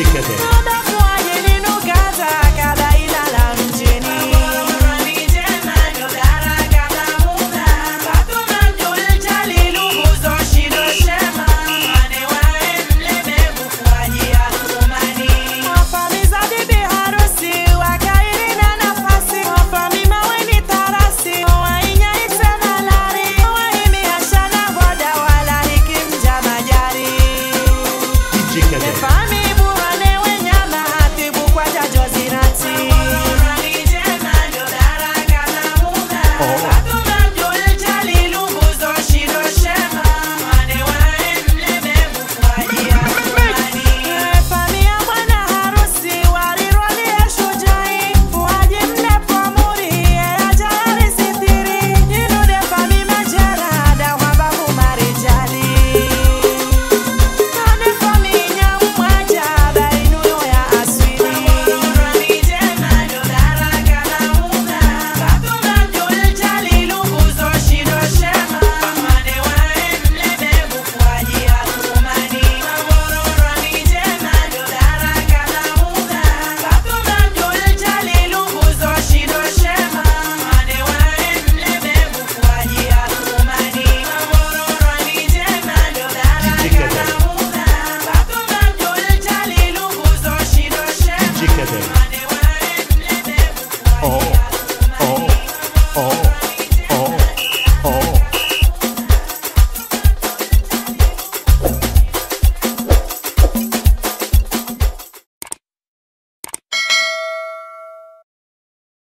dikkat edin.